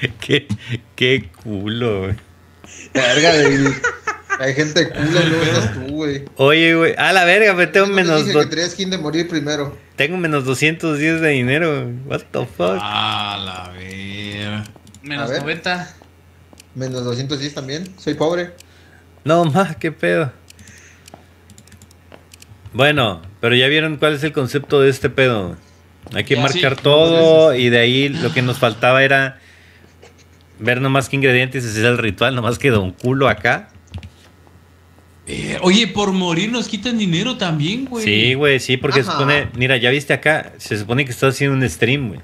qué, qué culo, güey. Verga, David. Hay gente culo luego estás tú, güey. Oye, güey. A la verga, me tengo Yo te menos, dije que tenías skin de morir primero. tengo menos 210 de dinero. güey. What the fuck? Ah, la ver. Menos A ver. 90. Menos 210 también. Soy pobre. No más, qué pedo. Bueno, pero ya vieron cuál es el concepto de este pedo. Hay que Ya, marcar sí. todo y de ahí lo que nos faltaba era ver nomás qué ingredientes es el ritual, nomás que un culo acá. Eh, oye, por morir nos quitan dinero también, güey. Sí, güey, sí, porque se supone, mira, ya viste acá, se supone que estás haciendo un stream, güey.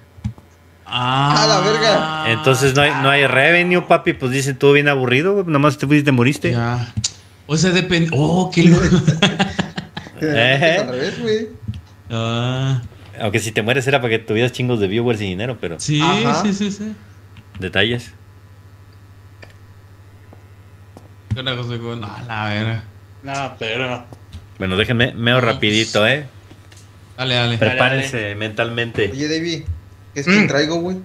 Ah, ¡A la verga! Entonces no hay, no hay revenue, papi, pues dicen todo bien aburrido, güey, nomás te fuiste te moriste. Ya. O sea, depende. Oh, qué loco. Eh. Al revés, güey. ah, Aunque si te mueres era para que tuvieras chingos de viewers y dinero, pero sí, Ajá. sí, sí, sí. detalles. ¿Qué onda, José? No, la verga. No, pero. Bueno, déjenme, meo No, rapidito, pues. eh. Dale, dale. Prepárense mentalmente. Oye, David. ¿Qué skin Mm. traigo, güey?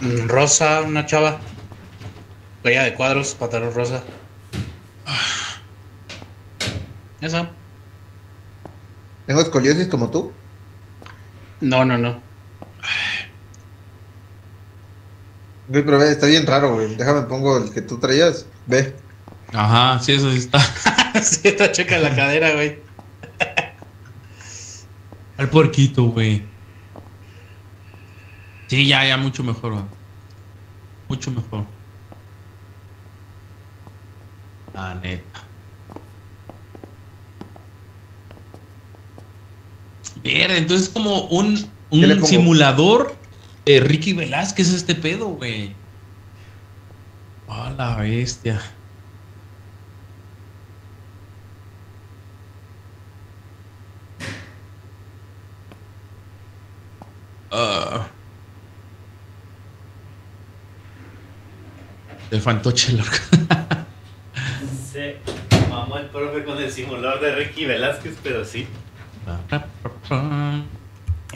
mm, Rosa, una chava. Huella de cuadros, pantalón rosa. Eso. ¿Tengo escoliosis como tú? No, no, no. Güey, pero ve, está bien raro, güey. Déjame pongo el que tú traías. Ve. Ajá, sí, eso sí está. sí, está checa la cadera, güey. Al puerquito, güey. Sí, ya, ya, mucho mejor, güey. Mucho mejor. La neta. Verde, entonces es como un, ¿Qué le un pongo? simulador de Ricky Velázquez este pedo, güey. A la bestia. Ah. El fantoche loco. Se mamó el profe con el simulador de Ricky Velázquez, pero sí.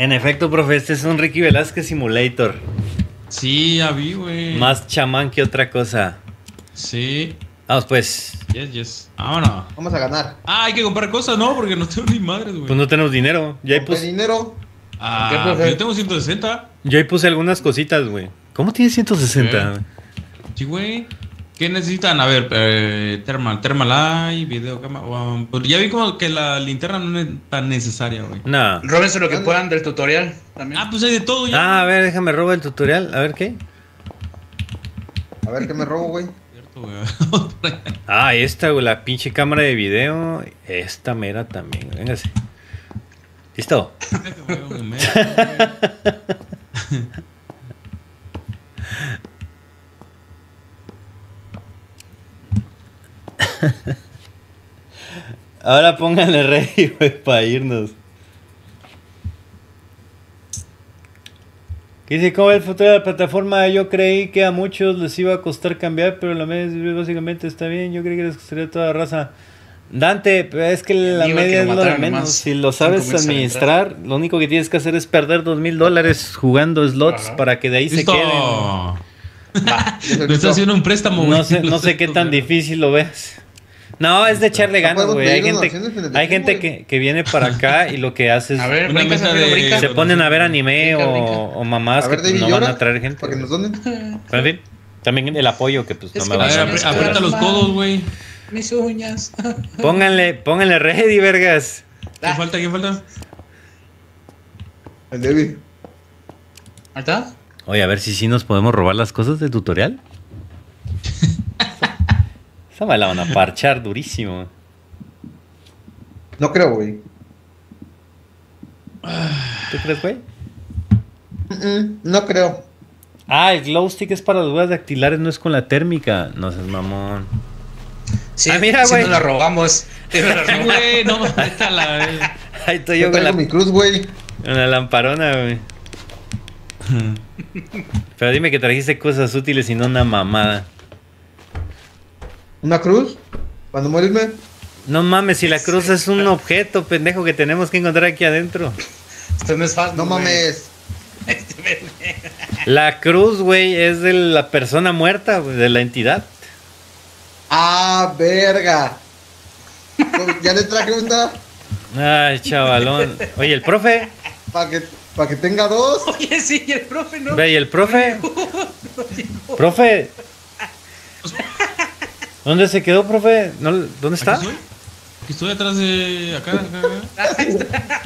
En efecto, profe, este es un Ricky Velázquez Simulator. Sí, ya vi, güey. Más chamán que otra cosa. Sí. Vamos pues. Yes, yes. Vámonos. Vamos a ganar. Ah, hay que comprar cosas, ¿no? Porque no tengo ni madres, güey. Pues no tenemos dinero. Yo ahí puse, dinero. Ah, yo tengo 160. yo ahí puse algunas cositas, güey. ¿Cómo tienes 160? ¿Qué? güey? Sí, güey. ¿Qué necesitan? A ver, eh, thermal, thermal eye, video cámara. um, pues ya vi como que la linterna no es tan necesaria, güey. No. Róbense lo que ¿Dónde? puedan del tutorial también. Ah, pues hay de todo ya. Ah, a ver, déjame robar el tutorial. A ver qué. A ver qué me robo, güey. Ah, esta, güey, la pinche cámara de video. Esta mera también. Véngase. ¿Listo? Ahora pónganle ready, güey, para irnos. ¿Qué dice? ¿Cómo ve el futuro de la plataforma? Yo creí que a muchos les iba a costar cambiar, pero la media básicamente está bien. Yo creí que les costaría toda raza. Dante, pero es que la Digo que media lo es lo de menos. Si lo sabes administrar, lo único que tienes que hacer es perder dos mil dólares jugando slots Ajá. para que de ahí Listo. se queden. Ya se Me listo. está haciendo un préstamo, güey. No sé, no sé qué tan difícil lo veas. No, es de echarle ganas, güey. Hay gente, hay gente que, que viene para acá y lo que hace es A ver, Una brinca, mesa de- brinca. se ponen a ver anime Brinca, o, brinca. o mamás que ver, pues, no van a traer gente. Para que nos güey. donen. Pero, en fin, también el apoyo que pues Es no me que A ver, aprieta los codos, güey. Mis uñas. Pónganle, pónganle ready, vergas. ¿Qué falta? ¿Qué falta? El David. ¿Ahí está? Oye, a ver si sí nos podemos robar las cosas del tutorial. Esa me la van a parchar durísimo. No creo, güey. ¿Tú crees, güey? Mm, mm, No creo. Ah, el glow stick es para las huevas dactilares, no es con la térmica. No seas mamón. Sí, Ah, mira, güey. nos la robamos. Sí, nos la robamos. güey, no, la. Ahí estoy Yo yo con la, mi cruz, güey. la lamparona, güey. Pero dime que trajiste cosas útiles y no una mamada. ¿Una cruz? ¿Cuando morirme? No mames, si la cruz es un objeto, pendejo, que tenemos que encontrar aquí adentro. Esto no es fácil. No güey. mames. Este. La cruz, güey, es de la persona muerta, güey, de la entidad. Ah, verga. Ya le traje una Ay, chavalón. Oye, el profe. para que, pa' que tenga dos. Oye, sí, y el profe no. Ve, ¿y el profe? Profe. ¿Dónde se quedó, profe? ¿No- ¿Dónde está? Aquí estoy. Aquí estoy atrás de. Acá, acá, acá.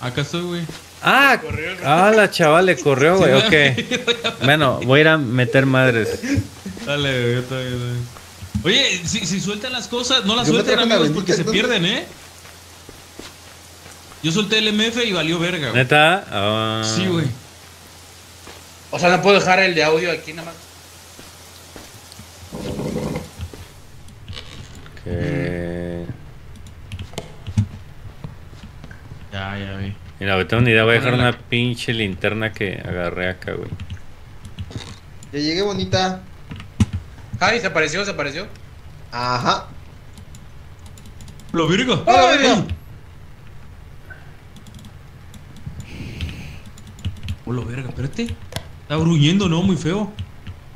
Acá estoy, güey. Ah, ah, la chaval le corrió, güey. Ok. Bueno, voy a ir a meter madres. Dale, güey, yo también. Oye, si, si sueltan las cosas, no las Yo suelten, amigos, porque se pierden, ¿eh? Yo solté el MF y valió verga, güey. ¿Neta? Ah. Sí, güey. O sea, no puedo dejar el de audio aquí nada más. Que... Ya, ya vi. Mira, güey, tengo una idea. Voy a dejar una pinche linterna que agarré acá, güey. Ya llegué bonita. Ay, se apareció, se apareció. Ajá. ¡Lo verga! ¡Hola, Ay. verga! ¡Hola, verga! Espérate. Está gruñendo, ¿no? Muy feo.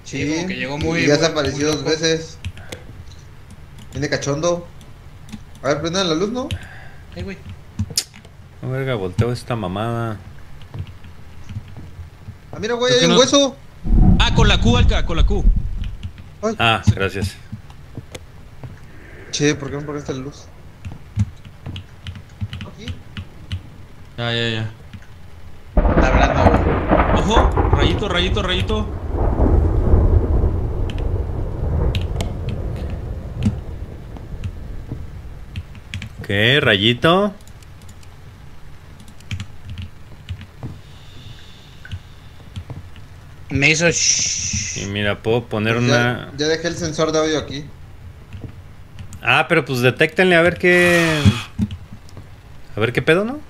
Sí. Sí, como que llegó muy- Y ya se apareció muy dos loco. veces. Viene cachondo. A ver, prendan la luz, ¿no? Ay, güey. No, verga, volteo esta mamada. Ah, mira, güey, ¿Por qué hay un no? hueso. Ah, con la Q, Alca, con la Q. Ay, Ah, gracias. che, ¿por qué no pones la luz? Aquí. Ya, ya, ya. Está hablando, güey. Ojo, rayito, rayito, rayito. ¿Qué? ¿Rayito? Me hizo shh. Y mira, puedo poner Pues una... Ya, ya dejé el sensor de audio aquí. Ah, pero pues detéctenle a ver qué... A ver qué pedo, ¿no?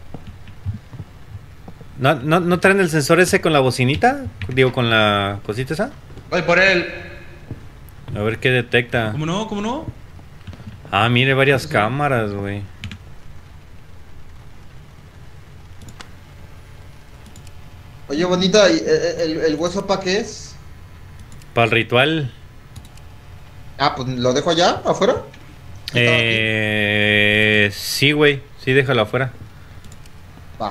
¿No, no, ¿No traen el sensor ese con la bocinita? Digo, con la cosita esa. Voy por él. A ver qué detecta. ¿Cómo no? ¿Cómo no? Ah, mire, varias cámaras, güey. Oye, bonita, ¿y el, el- el hueso para qué es? Para el ritual. Ah, pues lo dejo allá, afuera. Eh, sí, güey. Sí, déjalo afuera. Va.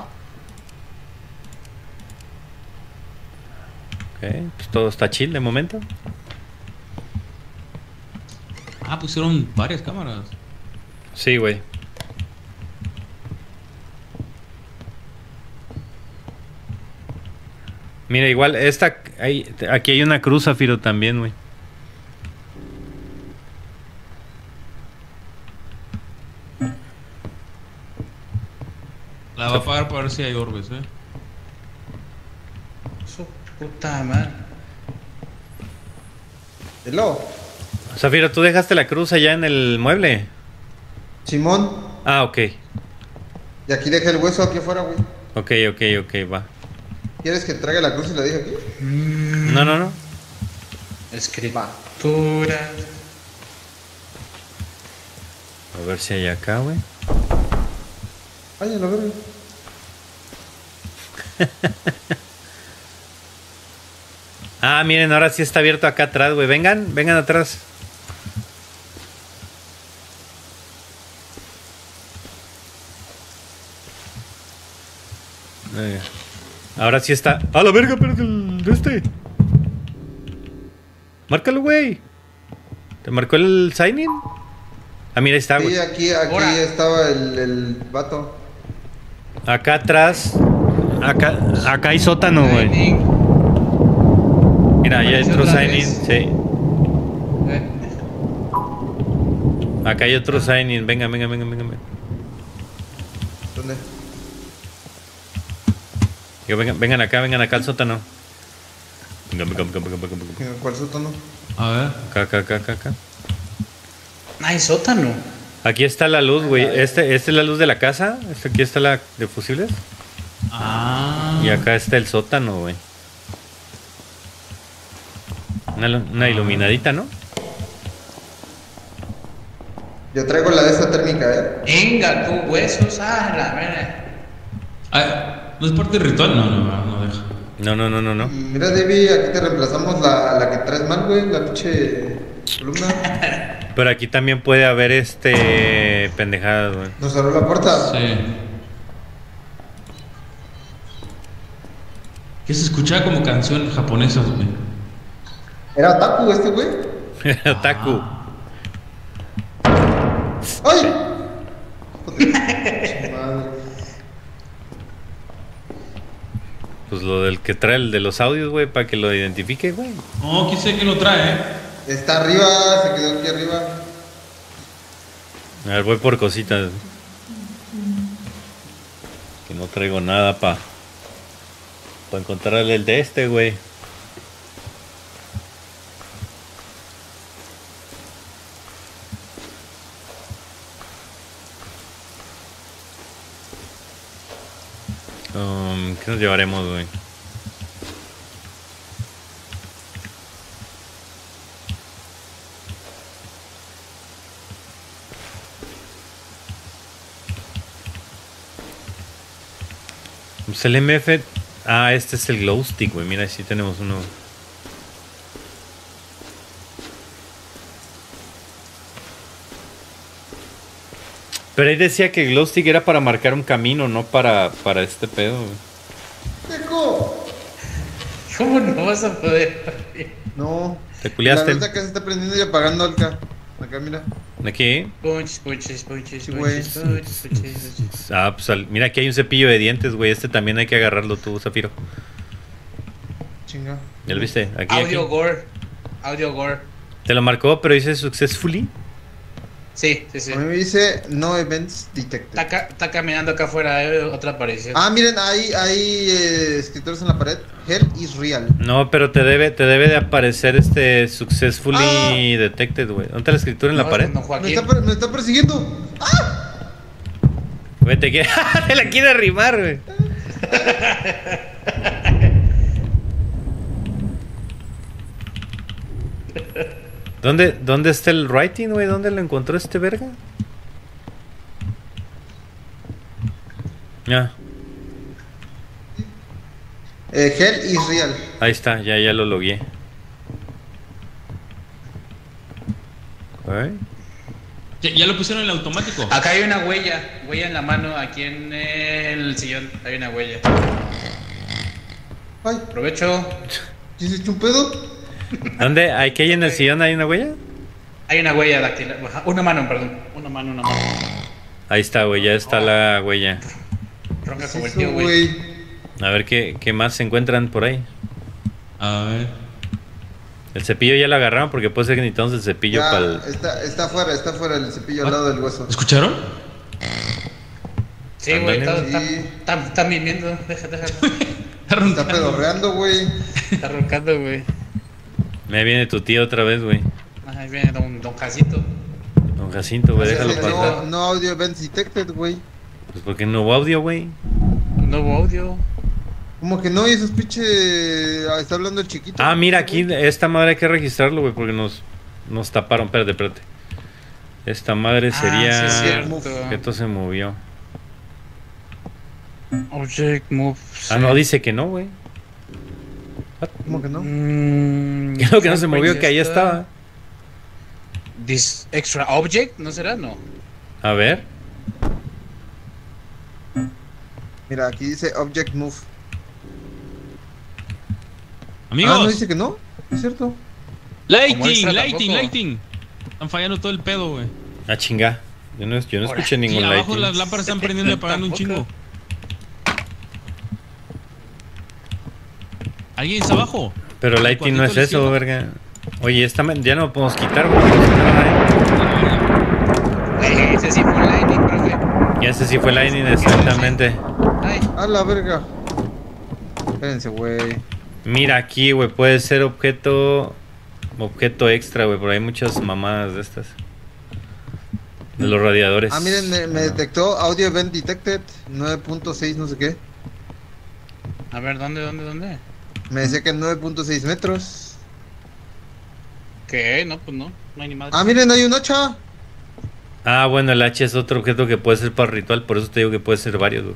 Ok, pues todo está chill de momento. Ah, pusieron varias cámaras. Sí, güey. Mira, igual, esta, hay, aquí hay una cruz, Zafiro, también, güey. La va a apagar para ver si hay orbes, ¿eh? Su puta madre. Hello. Zafiro, ¿tú dejaste la cruz allá en el mueble? Simón. Ah, ok. Y aquí dejé el hueso aquí afuera, güey. Ok, ok, ok, va. ¿Quieres que traiga la cruz y la deje aquí? No, no, no. Escritura. A ver si hay acá, güey. Ay, a la verga. Ah, miren, ahora sí está abierto acá atrás, güey. Vengan, vengan atrás. Eh, ahora sí está. ¡A la verga, pero del de este! Márcalo, güey. ¿Te marcó el sign-in? Ah, mira, ahí está, güey. Sí, aquí, aquí estaba el, el vato. Acá atrás. Acá, acá hay sótano, güey. Mira, ya entró otra sign-in. vez. Sí. Eh, Acá hay otro sign-in. Venga, venga, venga, venga. venga. ¿Dónde? Vengan, vengan acá, vengan acá al sótano. Vengan, vengan, vengan, vengan, vengan, vengan. ¿En cuál sótano? A ver. Acá, acá, acá, acá, acá. Ay, sótano. Aquí está la luz, güey. Este, esta es la luz de la casa. Esta aquí está la de fusibles. Ah. Y acá está el sótano, güey. Una, lu- una iluminadita, ¿no? Yo traigo la de esta térmica, ¿eh? Venga, tú, huesos. Ah, la verga. Ah, ¿No es parte del ritual? No, no, no, no deja. No, no, no, no, no. Mira, Debbie, aquí te reemplazamos la, la que traes mal, güey, la pinche columna. Pero aquí también puede haber este pendejadas, güey. Nos cerró la puerta. Sí. Que se escuchaba como canción japonesa, güey. Era Taku este, güey. Taku. ¡Ay! Joder, madre. Pues lo del que trae el de los audios, güey, para que lo identifique, güey. No, quién sabe quién lo trae, eh. Está arriba, se quedó aquí arriba. A ver, voy por cositas. Que no traigo nada para pa encontrarle el de este, güey. ¿Qué nos llevaremos, güey? Pues el MF. Ah, este es el glow stick, güey. Mira, sí tenemos uno. Pero ahí decía que el glow stick era para marcar un camino, no para, para este pedo, güey. ¿Cómo no vas a poder? No. Te culiaste. La acá se está prendiendo y apagando acá. Acá, mira. Aquí. Punches, punches, punches, Sí, güey. punches, punches, punches, punches. Ah, pues al- mira, aquí hay un cepillo de dientes, güey. Este también hay que agarrarlo tú, Zafiro. Chinga. ¿Ya lo viste? Aquí, aquí. Audio gore. Audio gore. Te lo marcó, pero dice successfully. Sí, sí, sí. A mí me dice no events detected. Está, ca- está caminando acá afuera, eh, otra aparición. Ah, miren, hay, hay eh, escritores en la pared. Hell is real. No, pero te debe, te debe de aparecer este successfully Ah. detected, güey. ¿Dónde está la escritura en la pared? no, Me está, me está persiguiendo. Güey, te quiere... te la quiere arrimar, güey. ¿Dónde, ¿Dónde está el writing, güey? ¿Dónde lo encontró este verga? Ya, Eh, hell is real. ahí está, ya, ya lo logué. Ya, ya lo pusieron en el automático. Acá hay una huella, huella en la mano, aquí en el sillón hay una huella. Ay, Aprovecho. ¿sí se echó un pedo? ¿Dónde? ¿Hay que hay en el sillón? ¿Hay una huella? Hay una huella dactilar. Una mano, perdón. Una mano, una mano. Ahí está, güey, ya está la huella. Ronca ¿Qué como es el tío, eso, güey. A ver qué, qué más se encuentran por ahí. A ver. El cepillo ya lo agarraron porque puede ser que necesitamos el cepillo para el... está, está afuera, está afuera el cepillo al lado del hueso. ¿Escucharon? Sí, güey, está, Ándale. está, Sí. está, está mimiendo. Deja, déjalo. Está pedorreando, güey. Está roncando, güey. Me viene tu tío otra vez, güey. Ahí viene don, don Casito. Don Jacinto, güey, déjalo no, pasar. no audio events detected, güey. Pues porque no hubo audio, güey. Un nuevo audio. Como que no, y esos pinche. ah, Está hablando el chiquito. Ah, mira, aquí esta madre hay que registrarlo, güey, porque nos, nos taparon. Espérate, espérate. Esta madre Ah, sería... sí, es cierto. que esto se movió. Object move. Ah, no, dice que no, güey. ¿Cómo que no? Mm, Que no, que no se movió, que ahí estaba. This extra object, ¿no será? No. A ver. Mira, aquí dice object move. Amigos. Ah, no dice que no. Es cierto. Lighting, lighting, tampoco. lighting. Están fallando todo el pedo, güey. Ah, chinga. Yo no, yo no escuché Sí, ningún abajo lighting. las lámparas están prendiendo y apagando un chingo. ¿Alguien está abajo? Pero lighting no es eso, verga. Oye, esta ma- ya no podemos quitar, güey. Eh, ese sí fue lightning, profe. Ya ese sí fue lightning, exactamente. Ay, A la verga. Espérense, güey. Mira aquí, güey, puede ser objeto objeto extra, güey, pero hay muchas mamadas de estas. De los radiadores. Ah, miren, me, me detectó audio event detected 9.6 no sé qué. a ver, ¿dónde, dónde, dónde? Me decía que 9.6 metros. ¿Qué? No, pues no. No hay ni madre. Ah, miren, hay un hacha. Ah, bueno, el hacha es otro objeto que puede ser para ritual, por eso te digo que puede ser varios, güey.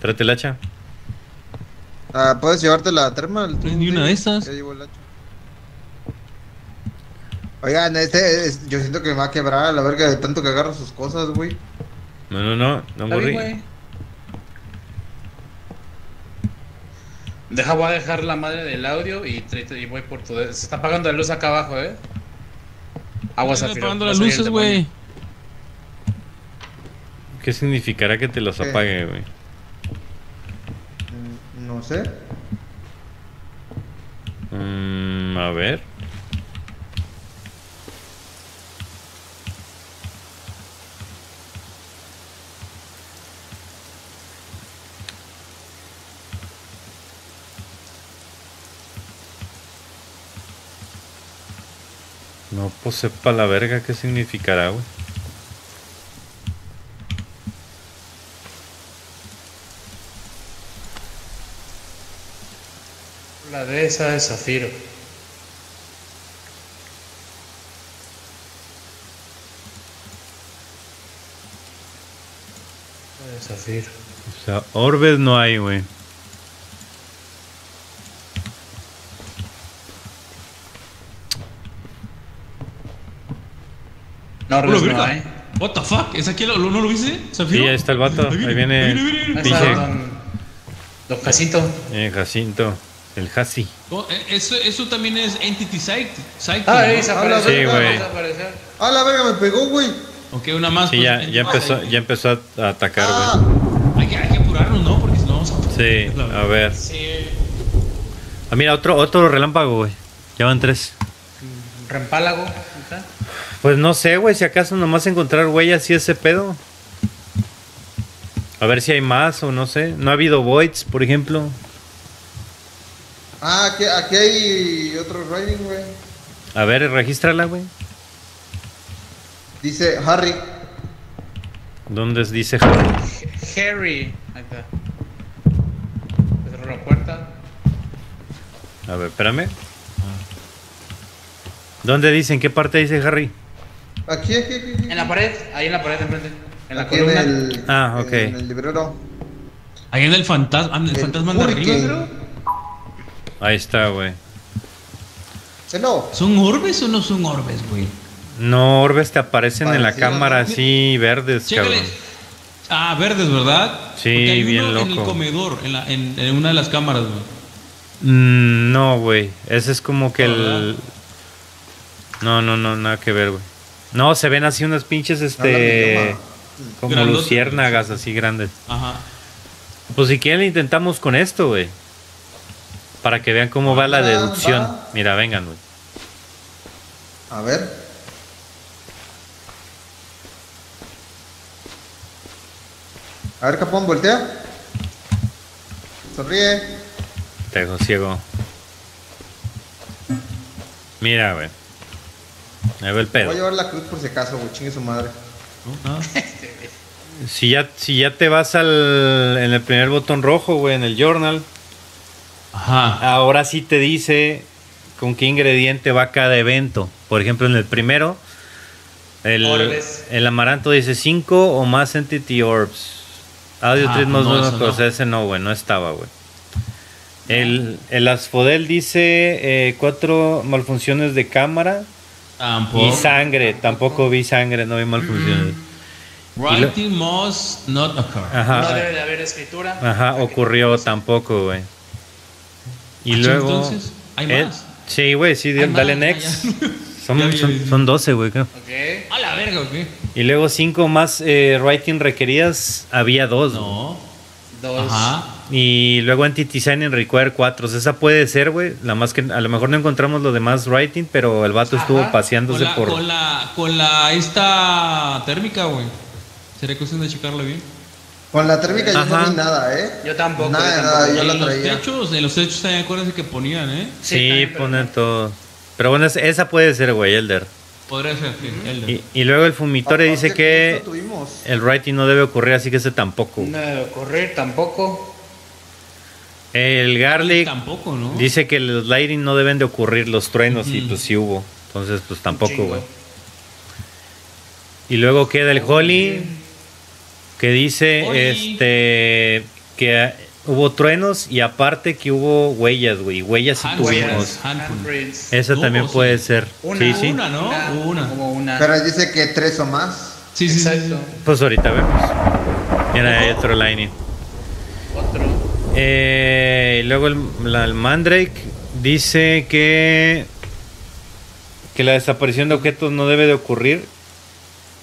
Trate el hacha. Ah, ¿Puedes llevarte la termal? tú, Ni una de esas. Ya llevo el hacha. Oigan, este, es- yo siento que me va a quebrar a la verga de tanto que agarro sus cosas, güey. No, no, no, no Está bien, morrí. güey. Deja, voy a dejar la madre del audio y, voy por tu. Se está apagando la luz acá abajo, eh. Aguas Están apagando las luces, güey. ¿Qué significará que te los ¿Qué? apague, güey? Mm, No sé. Mm, a ver. No, pues sepa la verga qué significará, güey. La de esa de Zafiro. La de Zafiro. O sea, orbes no hay, güey. No, Hola, Res, no hay. What the fuck? ¿Es aquí? ¿Lo, lo- no lo viste? Sí, ahí está el vato. Ahí viene ahí viene, ahí viene. Ahí está don, don Jacinto. eh, Jacinto, el Jasi. Oh, eh, eso, eso también es Entity Psych. Psych Ah, ahí ¿no? desapareció. Sí, güey. ¡Ah, la verga, me pegó, güey! Ok, una más. Sí, pues, ya, ya empezó, ya empezó a- atacar, Ah, güey. Hay que, hay que apurarnos, ¿no? Porque si no vamos a... Sí, a ver. Sí, Ah, mira, otro, otro relámpago, güey. Ya van tres. Rempálago. Pues no sé, güey, si acaso nomás encontrar huellas y ese pedo. A ver si hay más o no sé. No ha habido voids, por ejemplo. ah aquí, aquí hay otro writing, güey. A ver, regístrala, güey. Dice Harry. ¿Dónde dice Harry? Harry. Ahí está. Se cerró la puerta. A ver, espérame. ¿Dónde dice? ¿En qué parte dice Harry? Aquí, aquí, aquí. aquí. En la pared, ahí en la pared enfrente. En la Aquí en columna. el. Ah, ok. En el librero. Ahí en el fantasma. ah, El, El fantasma anda arriba, creo. Ahí está, güey. ¿Son orbes o no son orbes, güey? No, orbes te aparecen en la cámara así verdes, Chécale. cabrón. Ah, verdes, ¿verdad? Sí, Porque hay bien uno En el loco. comedor, en, la- en- en una de las cámaras, güey. Mm, no, güey. Ese es como que No, el. ¿verdad? No, no, no, nada que ver, güey. No, se ven así unas pinches, este. Como luciérnagas así grandes. Ajá. Pues si quieren, intentamos con esto, güey. Para que vean cómo va la Va, deducción. va. Mira, vengan, güey. A ver. A ver, Capón, voltea. Sonríe. Te dejo ciego. Mira, güey. Ahí va el Voy a llevar la cruz por si acaso, güey. Chingue su madre. Ah. Si ya, si ya te vas al, en el primer botón rojo, güey, en el journal, Ajá. ahora sí te dice con qué ingrediente va cada evento. Por ejemplo, en el primero, el, el amaranto dice 5 o más entity orbs. Audio Ah, treat más no, buenos, eso pero no. ese no, güey, no estaba, güey. El, el Asfodel dice eh, cuatro malfunciones de cámara Tampoco. y sangre. Tampoco vi sangre, no vi malfunciones. Writing must not occur. Ajá. No debe de haber escritura. Ajá, ocurrió tampoco, güey. Y luego. entonces, ¿hay eh, más? sí, güey, sí, dale más, next. Son, son, son 12, güey, creo. Ok. A la verga, ¿o qué? Y luego cinco más eh, writing requeridas, había dos. güey. No. Dos. Ajá. Y luego Entity Signing require cuatro. O sea, esa puede ser, güey. La más que a lo mejor no encontramos lo demás writing, pero el vato estuvo paseándose Con la, por. con la, con la esta térmica, güey. Sería cuestión de checarla bien. Con la térmica yo Ajá. no vi nada, ¿eh? Yo tampoco, Nada, yo nada, yo en la los traía. techos, en los techos también acuérdense que ponían, ¿eh? Sí, Sí, también, pero ponen todo. Pero bueno, es- esa puede ser, güey, Elder. Podría ser, sí, Elder. Y, y luego el fumitore dice ¿qué que el writing no debe ocurrir, así que ese tampoco. No debe ocurrir tampoco. El garlic Tampoco, ¿no? dice que los lighting no deben de ocurrir los truenos y pues sí hubo. Entonces, pues tampoco, güey. Y luego queda el Holly que dice este que hubo truenos y aparte que hubo huellas, güey. Huellas sí Ah, tuvimos. No, también sí. puede ser. Una, sí, sí. Una, ¿no? Hubo una. Una. Pero dice que tres o más. Sí, sí, sí, Exacto. sí. Pues ahorita vemos. Mira, hay otro Lightning. Eh, y luego el, la- el Mandrake dice que que la desaparición de objetos no debe de ocurrir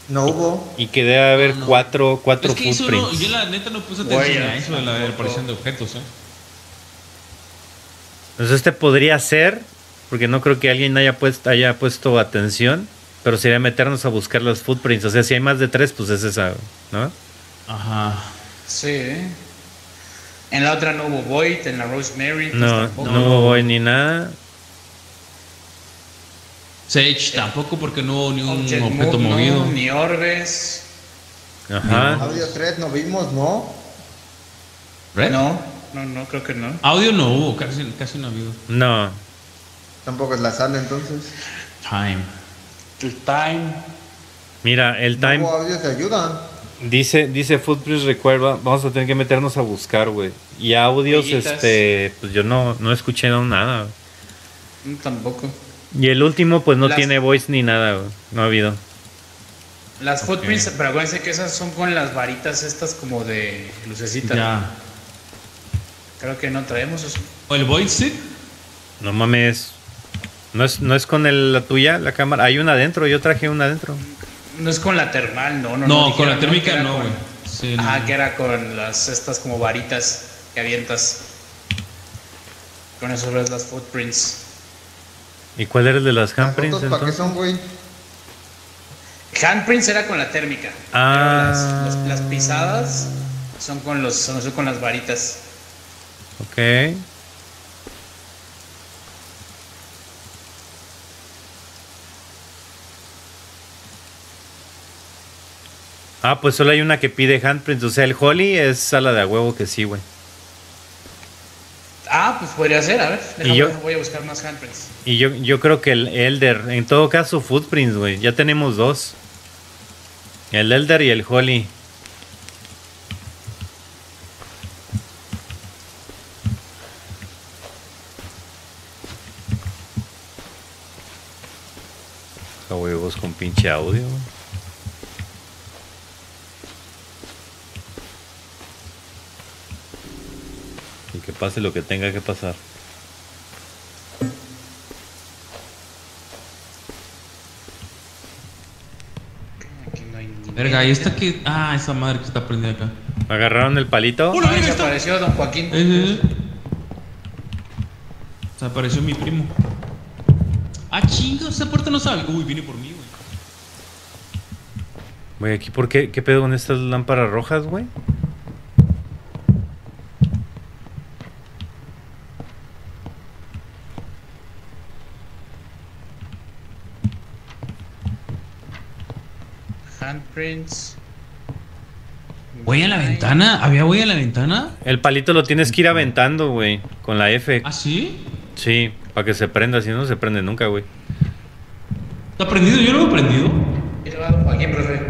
No hubo. y que debe haber No, no. cuatro, cuatro Es que eso no, footprints. yo la neta no puse atención a eso de la tampoco. aparición de objetos, ¿eh? Entonces este podría ser, porque no creo que alguien haya puesto, haya puesto atención, pero sería meternos a buscar los footprints. O sea, si hay más de tres, pues es esa, ¿no? Ajá. Sí. En la otra no hubo Void, en la Rosemary. pues No, tampoco. no voy ni nada. Sage tampoco porque no hubo ni un Object objeto Move, no, movido. ni orbes. Ajá. Audio 3 no vimos, ¿no? ¿Red? No, no, no, creo que no. Audio no hubo, casi, casi no ha habido. No. Tampoco es la sala entonces. Time. El time. Mira, el No time hubo audios de ayuda. Dice, dice Footprints Required. va- Vamos a tener que meternos a buscar, güey. Y audios, este, pues yo no, no escuché nada. No, tampoco. Y el último, pues no Las- tiene voice ni nada, güey. No ha habido. Las footprints, pero acuérdense que esas son con las varitas estas como de lucecita. Ya. Creo que no traemos eso. ¿O el Void Stick? No mames. No es, no es con el- la tuya, la cámara. Hay una adentro, yo traje una adentro. No es con la termal, no, no. No, no, con la térmica no, güey. Sí, no. que era con las estas como varitas que avientas. Con eso ves las footprints. ¿Y cuál era el de las ¿Las handprints para qué entonces? son, güey? Handprints era con la térmica. Ah. Pero las, las- las pisadas son con los son, son con las varitas. Ok. Ah, pues solo hay una que pide handprints. O sea, el Holly es sala de a huevo que sí, güey. Ah, pues podría ser, a ver. Déjame, yo? voy a buscar más handprints. Y yo, yo creo que el Elder, en todo caso, footprints, güey. Ya tenemos dos. El Elder y el Holly. A huevos con pinche audio. güey. Y que pase lo que tenga que pasar. Aquí no hay ni Verga, ¿y esta que Ah, esa madre que está prendida acá. ¿Agarraron el palito? Hola, Ah, verga, se está. apareció Don Joaquín. Eh, eh, eh. Se apareció mi primo. Ah, chinga, esa puerta no sabe. Uy, viene por mí, güey. Güey, aquí, ¿por qué? ¿Qué pedo con estas lámparas rojas, güey? Handprints. ¿Güey en la ventana? ¿Había güey en la ventana? El palito lo tienes que ir aventando, güey, con la F. ¿Ah, sí? Sí, para que se prenda, si no no se prende nunca, güey. ¿Está prendido? Yo lo he prendido. Joaquín, profe.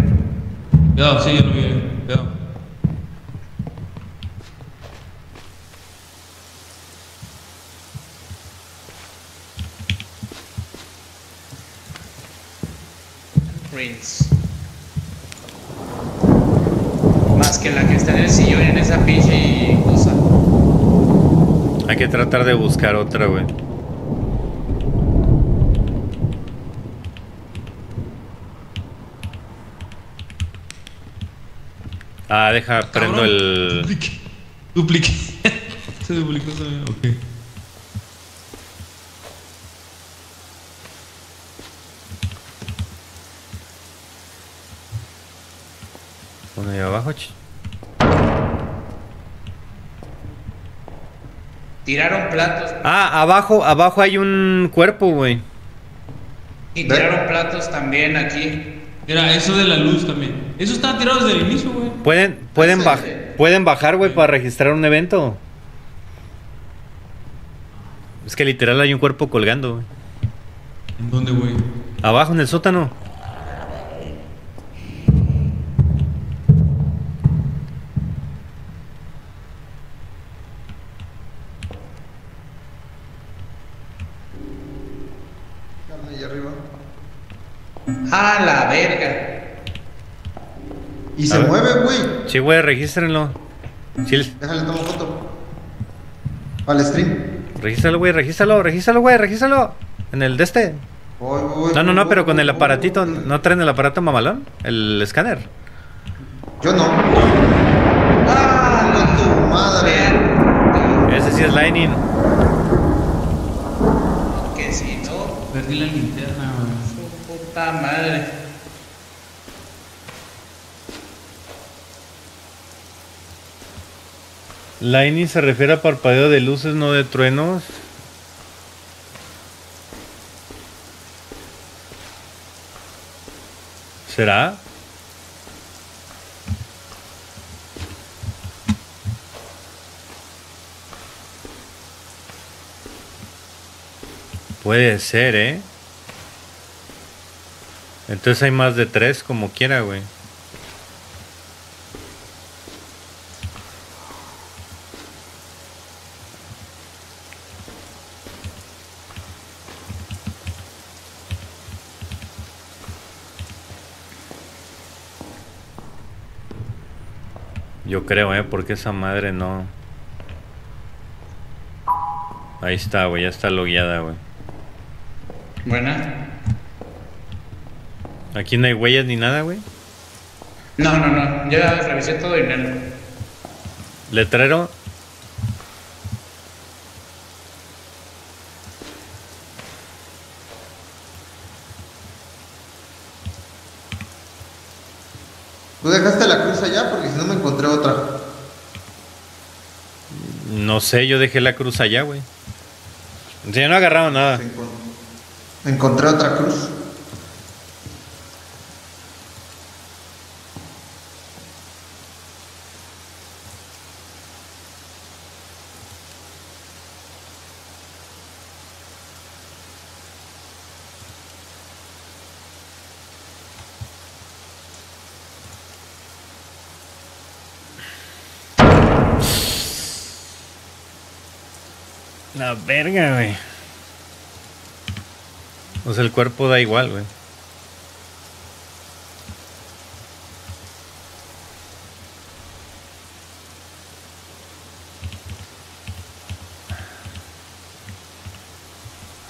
Cuidado, sí, yo lo vi. Cuidado. Handprints. Más que la que está en el sillón en esa pinche cosa. Hay que tratar de buscar otra, güey. Ah, deja, prendo Cabrón. el... Dupliqué. Dupliqué. Se duplicó también. Ok. Uno ahí abajo, ch- Tiraron platos. Ah, abajo, abajo hay un cuerpo, güey. Y tiraron platos también aquí. Mira, eso de la luz también. Eso estaba tirado desde el inicio, güey. ¿Pueden, pueden, baj-. ¿pueden bajar, güey, para registrar un evento? Es que literal hay un cuerpo colgando, güey. ¿En dónde, güey? Abajo en el sótano. ¡Ah, la verga! Y A se ver. mueve, güey. Sí, güey, regístrenlo. Sí, Déjale, tomo foto. Al stream. regístralo, güey, regístralo, regístralo, güey, regístralo. En el de este. Voy, voy, No, no, no, voy, pero con el aparatito. ¿No traen el aparato mamalón? El escáner. Yo no. ¡Ah, Con tu madre. Ese sí es Lightning. Que si no, Perdí la linterna, puta madre. Se refiere a parpadeo de luces, no de truenos. ¿Será? Puede ser, ¿eh? Entonces hay más de tres como quiera, güey. Yo creo, ¿eh? Porque esa madre no... Ahí está, güey. Ya está logueada, güey. Buena. Aquí no hay huellas ni nada, güey. No, no, no. Ya revisé todo y no. Letrero. ¿Tú dejaste la cruz allá? Porque si no me encontré otra. No sé, yo dejé la cruz allá, güey. Sí, yo no he agarrado nada. Encon- Encontré otra cruz. La verga, güey. O sea, el cuerpo da igual, güey.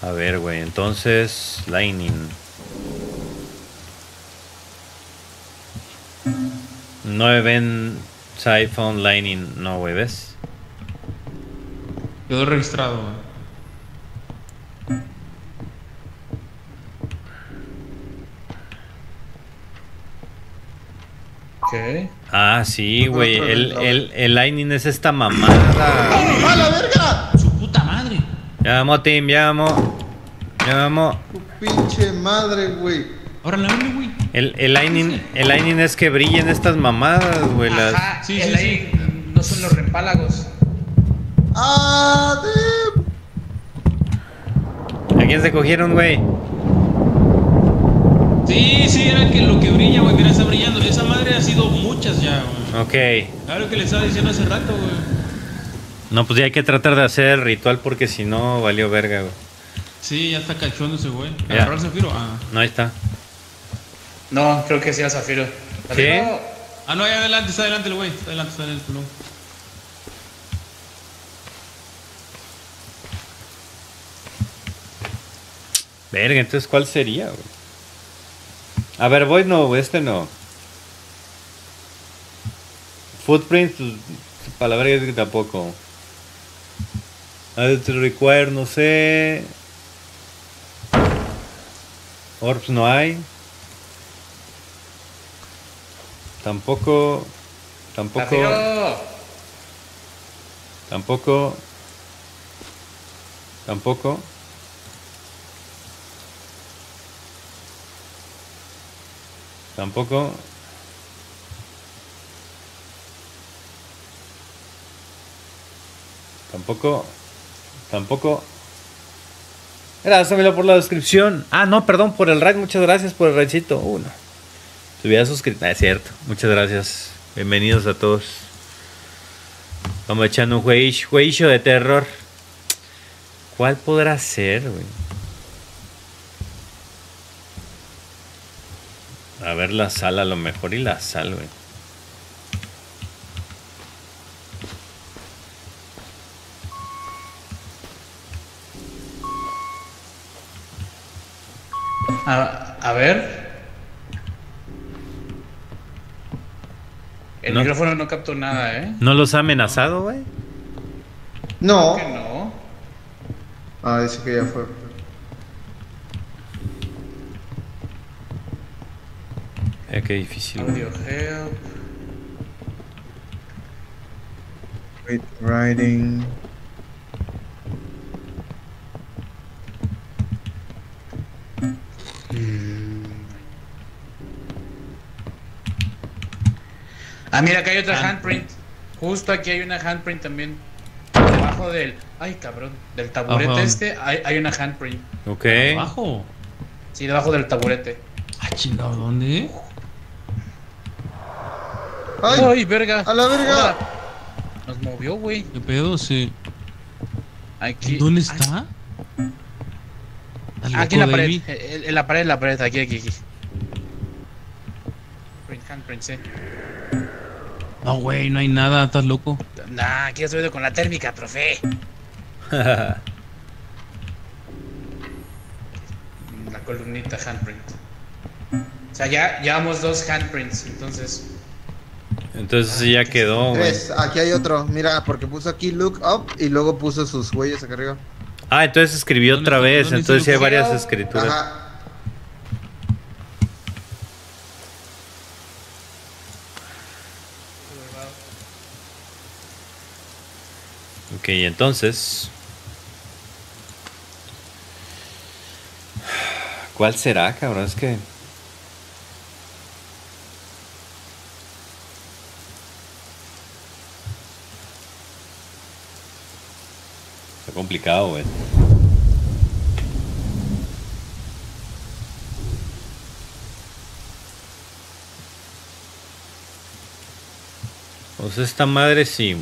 A ver, güey. Entonces, Lightning. No ven Siphon Lightning. No, güey, ¿ves? Quedó registrado, güey. Sí, güey. El, el, el Lightning es esta mamada. ¡A la verga! ¡Su puta madre! Ya vamos, Tim, ya vamos. Ya vamos. Tu pinche madre, güey. Ahora la güey. El, el, lightning, el lightning es que brillen estas mamadas, güey. las- Ajá, Sí, el sí, ahí no son los repálagos. ¡Ah! ¿A quién se cogieron, güey? Sí, sí, era que lo que brilla, güey. Mira, está brillando. Esa madre ha sido muchas ya, güey. Ok. Claro que le estaba diciendo hace rato, güey. No, pues ya hay que tratar de hacer el ritual porque si no, valió verga, güey. Sí, ya está cachondo ese güey. Ya. ¿Agarró el zafiro? Ah. No, ahí está. No, creo que sí a Zafiro. Zafiro, Ah, no, ahí adelante, está adelante el güey. Está adelante, está adelante el. Verga, entonces, ¿cuál sería, güey? A ver, voy no, este no. Footprint, pues, para la verga es que tampoco. Require, no sé. Orbs no hay. Tampoco. Tampoco. Tampoco. Tampoco. Tampoco. Tampoco. Tampoco. Gracias por la descripción. Ah, no, perdón, por el raid. Muchas gracias por el raidcito. Uno. Se hubiera suscrito. Ah, es cierto. Muchas gracias. Bienvenidos a todos. Vamos echando un jueguillo, de terror. ¿Cuál podrá ser, güey? ver la sal, a lo mejor y la sal, güey. A, a ver. El No. micrófono no captó nada, ¿eh? ¿No los ha amenazado, güey? No. Que no. Ah, dice que ya fue. Eh, qué difícil. Audio help. Writing. Ah, mira, acá hay otra handprint. Justo aquí hay una handprint también. Debajo del. Ay, cabrón. Del taburete este hay, hay una handprint. Ok. Abajo. Sí, debajo del taburete. Ah, chingado, ¿dónde? ¡Ay! ¡Ay, verga! ¡A la verga! Hola. Nos movió, güey. ¿Qué pedo? Sí. Aquí. ¿Dónde está? ¿Estás Aquí en la pared. Davey? En en la pared, en la pared. Aquí, aquí, aquí. Print, handprint, sí. No, güey, no hay nada, estás loco. Nah, aquí has subido con la térmica, profe. La columnita handprint. O sea, ya llevamos dos handprints, entonces. Entonces sí, ya quedó, güey. Tres, aquí hay otro. Mira, porque puso aquí look up y luego puso sus huellas acá arriba. Ah, entonces escribió ¿Dónde otra vez. Entonces sí hay varias escrituras. Ajá. Ok, entonces. ¿Cuál será, cabrón? Es que. Está complicado, güey. Pues esta madre sí.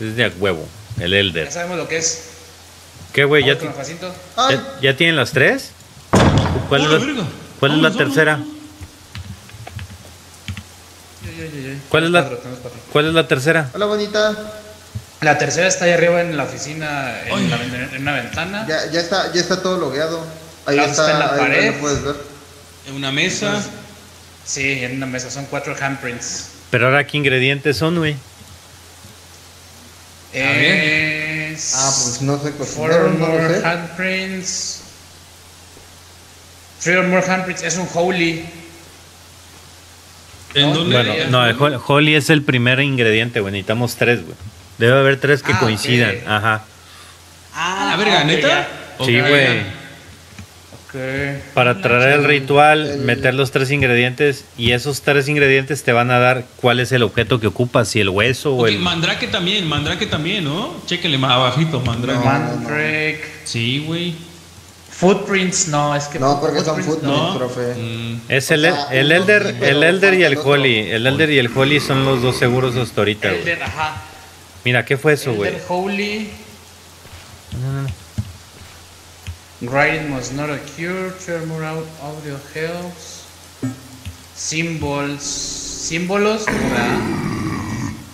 Es de a huevo. El Elder. Ya sabemos lo que es. ¿Qué, güey? ¿Ya, ti- ya, ya tienen las tres? ¿Cuál es ¡Hola, la, cuál es la tercera? ¿Cuál es la-. ¿Cuál es la tercera? Hola, bonita. La tercera está ahí arriba en la oficina, en, la- en una ventana. Ya, ya está, ya está todo logueado. Ahí está, está en la ahí pared. lo puedes ver. En una mesa. Sí, en una mesa. Son cuatro handprints. Pero ahora, ¿qué ingredientes son, güey? Es... Ah, pues no sé Four cocinero, or no more lo sé. handprints. Three or more handprints. Es un holy. ¿En No, dónde? Bueno, no, el hol- Holly es el primer ingrediente, güey. Necesitamos tres, güey. Debe haber tres que Ah, coincidan. Ajá. Ah, la verga, ok, ¿neta? Sí, güey. Para traer el ritual, El- meter los tres ingredientes y esos tres ingredientes te van a dar cuál es el objeto que ocupas, si el hueso o Ok, el... Mandrake también, Mandrake también, ¿no? Chéquenle más abajito, Mandrake. No. Mandrake. Sí, güey. Footprints, no, es que. No, porque son footprints, No. profe. Mm, Es O el, sea, el Elder, sí, el Elder y el. Holly. El Elder y el Holly son los dos seguros hasta ahorita, güey. Elder, ajá. Mira, ¿qué fue eso, güey? Elder Holy. Writing must not occur. Au- audio helps. Symbols. Símbolos.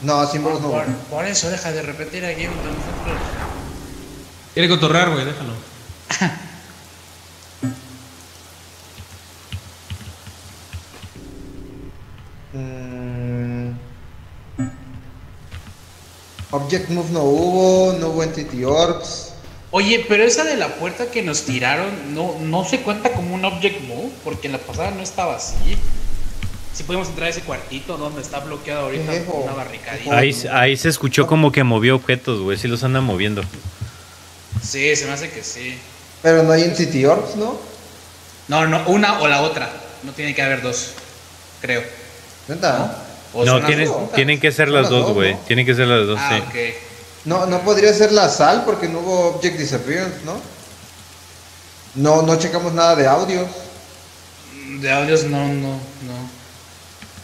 No, símbolos no. Por, por eso deja de repetir aquí entre nosotros. Quiere cotorrear, güey, déjalo. Mm. Object Move no hubo, no hubo Entity Orbs. Oye, pero esa de la puerta que nos tiraron no, no se cuenta como un object move, porque en la pasada no estaba así. Si podemos entrar a ese cuartito donde está bloqueado ahorita con una barricadita. Ahí, ahí se escuchó como que movió objetos, güey. Sí los andan moviendo. Sí, se me hace que sí. Pero no hay Entity Orbs, ¿no? No, no, una o la otra. No tiene que haber dos, creo. O No, las tienen, tienen que ser las dos, güey. ¿no? Tienen que ser las dos, Ah, sí. ok. No, no podría ser la sal porque no hubo Object Disappearance, ¿no? No, no checamos nada de audios. De audios no, no, no.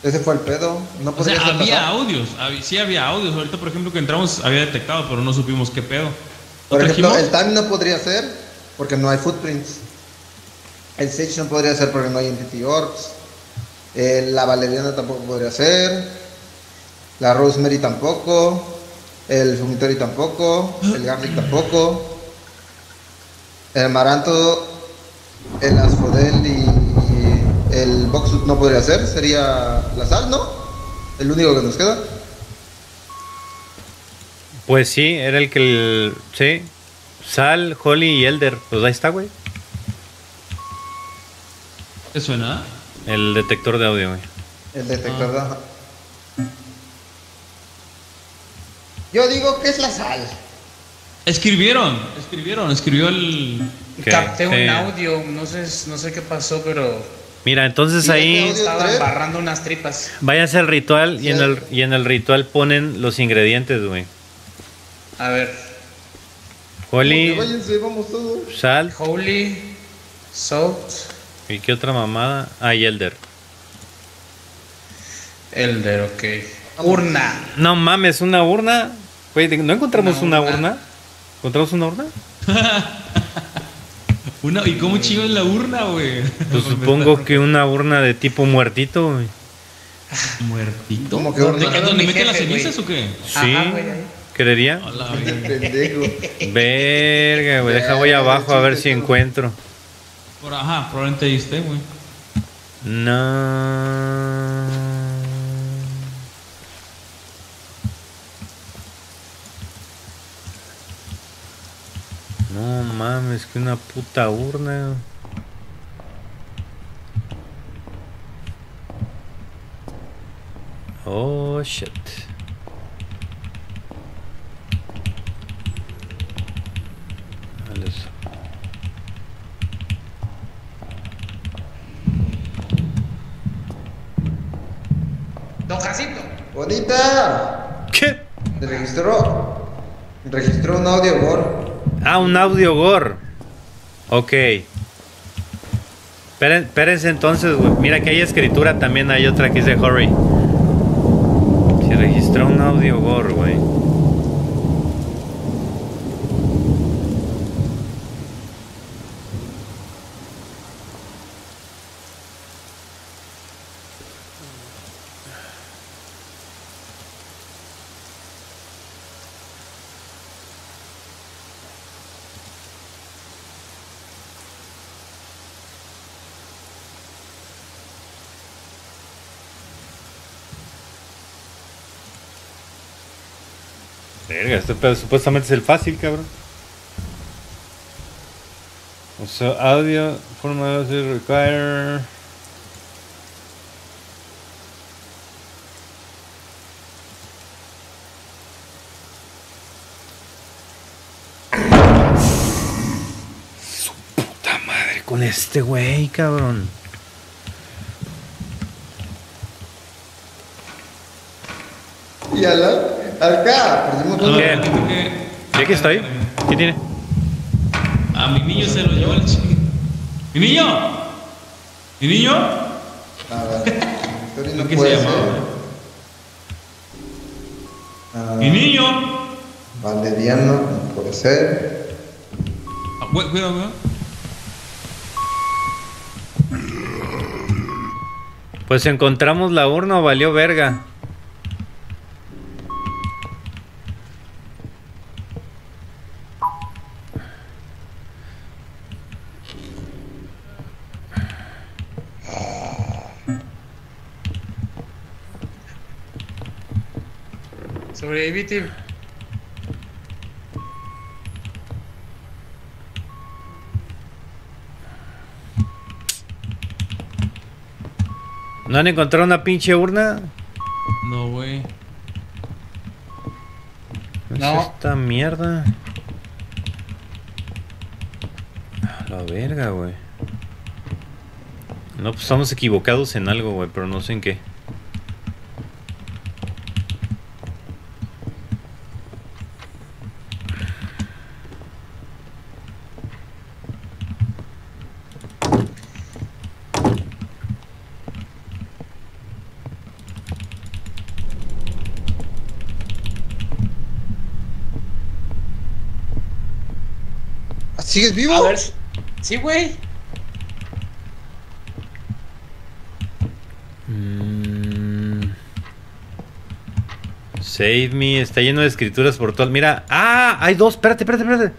Ese fue el pedo. No O sea, había audios, hab- sí había audios. Ahorita, por ejemplo, que entramos había detectado, pero no supimos qué pedo. Por ¿Lo ejemplo, trajimos? el time no podría ser porque no hay footprints. El Sage no podría ser porque no hay Entity Orbs. Eh, la Valeriana tampoco podría ser. La Rosemary tampoco. El Fumitory tampoco. El Garlic tampoco. El Maranto, el Asphodel y el Boxwood no podría ser. Sería la sal, ¿no? El único que nos queda. Pues sí, era el que. el- sí. Sal, Holly y Elder. Pues ahí está, güey. ¿Te suena? El detector de audio, güey. El detector de... ajá. Yo digo que es la sal. Escribieron, escribieron, escribió el. ¿Qué? Capté un audio, no sé, no sé qué pasó, pero Mira, entonces ahí este estaban barrando unas tripas. váyanse al ritual y en el, y en el ritual ponen los ingredientes, güey. A ver, Holly, Váyanse, vamos todos. sal Holy, Salt, y qué otra mamada. Ah, y Elder. Elder, ok. Urna. No mames, una urna. Güey, ¿no encontramos Una una, urna. ¿Encontramos una urna? Una, ¿Y cómo chido en la urna, güey? Pues supongo que una urna de tipo muertito, güey. ¿Muertito? Que ¿Dónde, urna. ¿dónde meten las cenizas o qué? Sí, Ajá, güey, creería. Hola, pendejo. Verga, güey. Deja voy abajo a ver si encuentro. Por, ajá, probablemente ahí esté, güey. No. No mames, que una puta urna. Oh shit. Don Jacinto. Bonita. ¿Qué? Registró. Registró un audio gore. Ah, un audio gore. Ok. Espérense entonces, güey. Mira que hay escritura también, hay otra que dice hurry. Se registró un audio gore, güey. Este pedo supuestamente es el fácil, cabrón. O sea, audio, forma de require. Su puta madre con este güey, cabrón. Y a la, acá, perdimos todo. ¿Qué? ¿Sí aquí estoy? ¿Qué tiene? A mi niño se lo llevó el chico. ¿Mi niño? ¿Mi niño? A ver, no ¿Qué se llamaba? Ah, ¿Mi niño? Valeriano, no puede ser. Ah, Cuidado, cuidado. Pues encontramos la urna o valió verga. ¿No han encontrado una pinche urna? No, güey. ¿Qué es No. esta mierda? A La verga, güey. No, pues estamos equivocados en algo, güey, pero no sé en qué. ¿Sigues vivo? A ver, sí, güey. Mm. Save me, está lleno de escrituras por todo. Mira, ah, hay dos, espérate, espérate, espérate.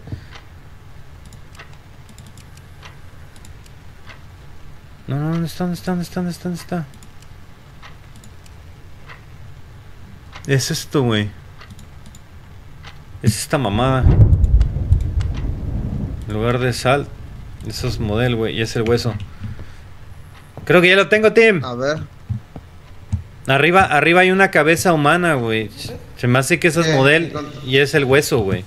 No, no, ¿dónde está? ¿Dónde está? ¿Dónde está? ¿Dónde está? ¿Dónde está? Es esto, güey. Es esta mamada. En lugar de sal, eso es model, güey, y es el hueso. Creo que ya lo tengo, Tim. A ver. Arriba, arriba hay una cabeza humana, güey. Se me hace que eso es Eh, model y es el hueso, güey.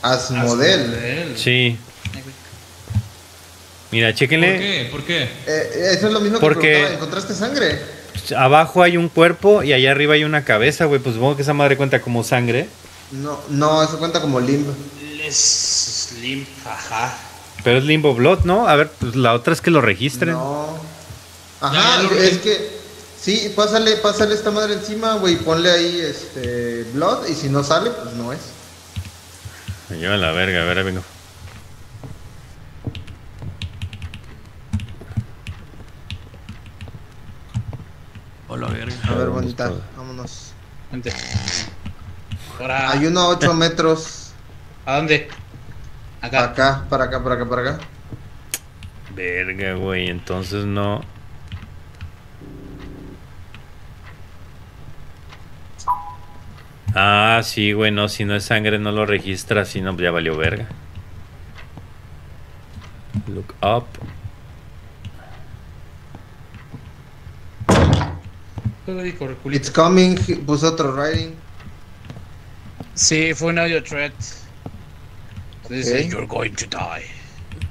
Asmodel. Asmodel. Sí. Mira, ¿Por chéquenle. qué? ¿Por qué? Eh, eso es lo mismo que Porque- preguntaba. ¿Encontraste sangre? Abajo hay un cuerpo y allá arriba hay una cabeza, güey. Pues supongo que esa madre cuenta como sangre. No, no, eso cuenta como limb. Es Slim, ajá. Pero es Limbo Blood, ¿no? A ver, pues la otra es que lo registren. No. Ajá, ya lo- es que. Sí, pásale, pásale esta madre encima, güey. Ponle ahí este. Blood. Y si no sale, pues no es. Me lleva la verga, a ver, ahí vengo. Hola, verga. A ver, bonita. Vámonos. Vente. Ahora, Hay uno a 8 metros. ¿A dónde? Acá. Acá, para acá, para acá, para acá. Verga, güey. Entonces no. Ah, sí, güey, no, si no es sangre no lo registra, si no, ya valió verga. Look up. It's coming. Puso otro writing. Sí, fue un audio threat. Dice, Ok. you're going to die.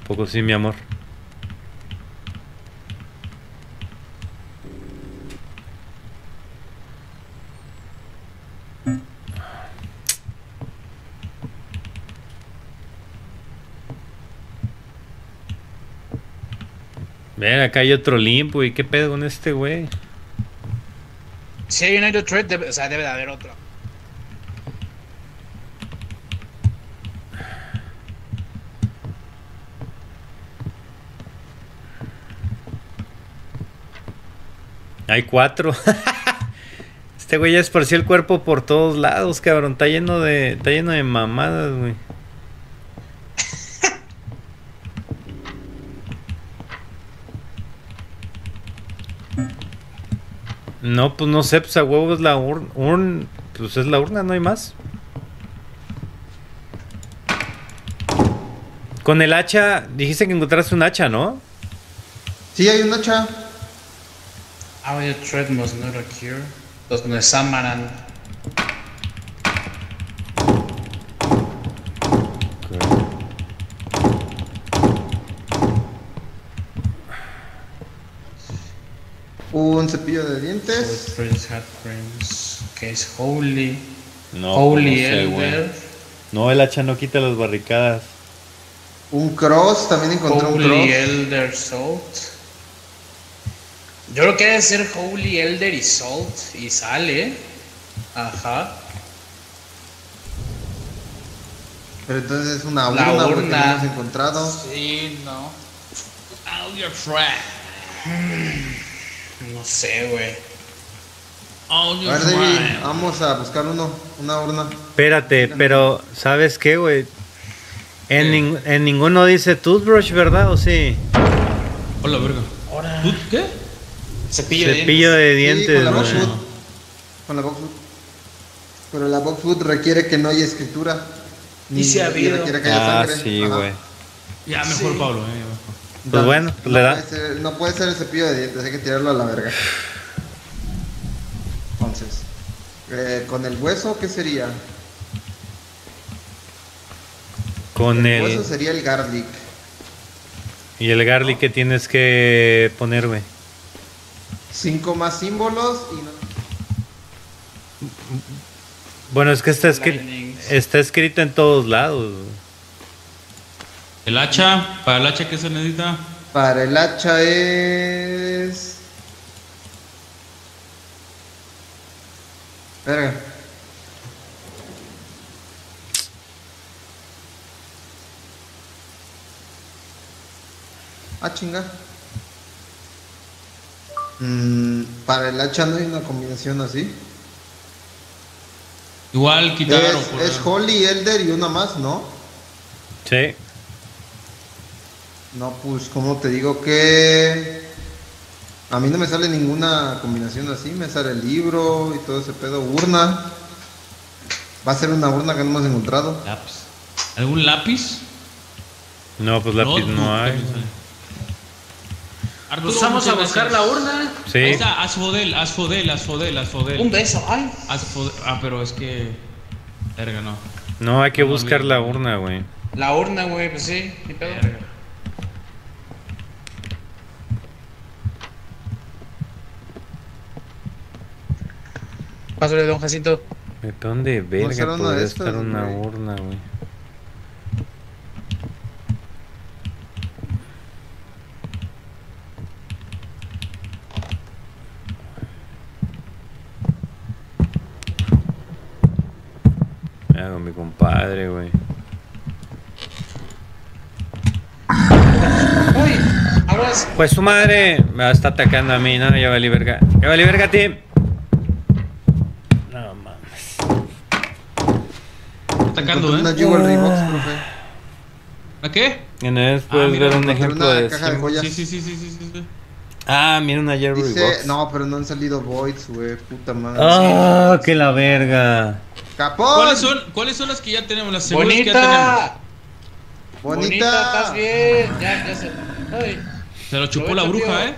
Poco sí, mi amor. Ven, acá hay otro limp, güey. ¿Qué pedo con este, güey? Si hay un threat, debe, o sea, debe de haber otro. Hay cuatro. este güey ya esparció el cuerpo por todos lados, cabrón. Está lleno de, está lleno de mamadas, güey. No, pues no sé, pues a huevo es la urna. pues es la urna, no hay más. Con el hacha, dijiste que encontraste un hacha, ¿no? Sí, hay un hacha. Audio threat must not occur. Los no es Samaran. Un cepillo de dientes. Handprints. Que es Holy. No, Holy pues no sé. No, el hacha no quita las barricadas. Un cross. También encontré un Holy cross. Elder Salt. Yo creo que debe ser Holy Elder y Salt. Y sale. Ajá. Pero entonces es una La urna, güey, que no urna. hemos encontrado. Sí, no. Audio track. No sé, güey. Audio A ver, David, vamos a buscar uno, una urna. Espérate, pero ¿sabes qué, güey? En, nin- en ninguno dice toothbrush, ¿verdad? ¿O sí? Hola, verga. Ahora. ¿Tú qué? Cepillo, Cepillo de de Sí, dientes, con la box food. Con la box food. Pero la box food requiere que no haya escritura. Y se ha habido. requiere que haya Ah, sangre. sí, güey. Ya, mejor Sí. Pablo, eh. Pues Dale. bueno, pues no le da. Puede ser, no puede ser el cepillo de dientes, hay que tirarlo a la verga. Entonces, eh, con el hueso, ¿qué sería? Con el hueso el. sería el garlic. Y el garlic que tienes que poner, güey. Cinco más símbolos y no. Bueno, es que está escrito, Lightnings. está escrito en todos lados. El hacha, para el hacha, ¿qué se necesita? Para el hacha es. Verga. Ah, chinga. Mm, para el hacha no hay una combinación así. Igual quitaron. Es, por- es Holly, Elder y una más, ¿no? Sí. No, pues, como te digo que. A mí no me sale ninguna combinación así. Me sale el libro y todo ese pedo. Urna. Va a ser una urna que no hemos encontrado. Lápiz. ¿Algún lápiz? No, pues lápiz no hay. Arturo, Pues vamos a buscar gracias. la urna. Sí. Ahí está, Asfodel, Asfodel, Asfodel, Asfodel. Un beso. Ay. Asfodel. Ah, pero es que. Verga, no. No, hay que No, buscar la urna, güey. La urna, güey, pues sí. Ni pedo. Verga. Pásale, don Jacinto. ¿De dónde verga podría estar una urna, güey? Mira, con mi compadre, güey. Uy, ahora es. Pues su madre me está atacando a mí, ¿no? Ya valí verga. Ya valí verga a ti. No mames. Atacando, ¿eh? Jewelry Box, profe. ¿A qué? En vez Ah, puedes mira, ver un ejemplo de. caja de joyas. Sí, sí, sí, sí, sí. Ah, mira una Jerry Dice, Box. no, pero no han salido Voids, güey. Puta madre. ¡Ah, que la verga! ¡Capón! ¿Cuáles son, ¿Cuáles son las que ya tenemos? Las seguras que ya tenemos. Bonita. Bonita. Bonita, estás bien. Ya, ya se. Ay. Se lo chupó la bruja, tío. ¿eh?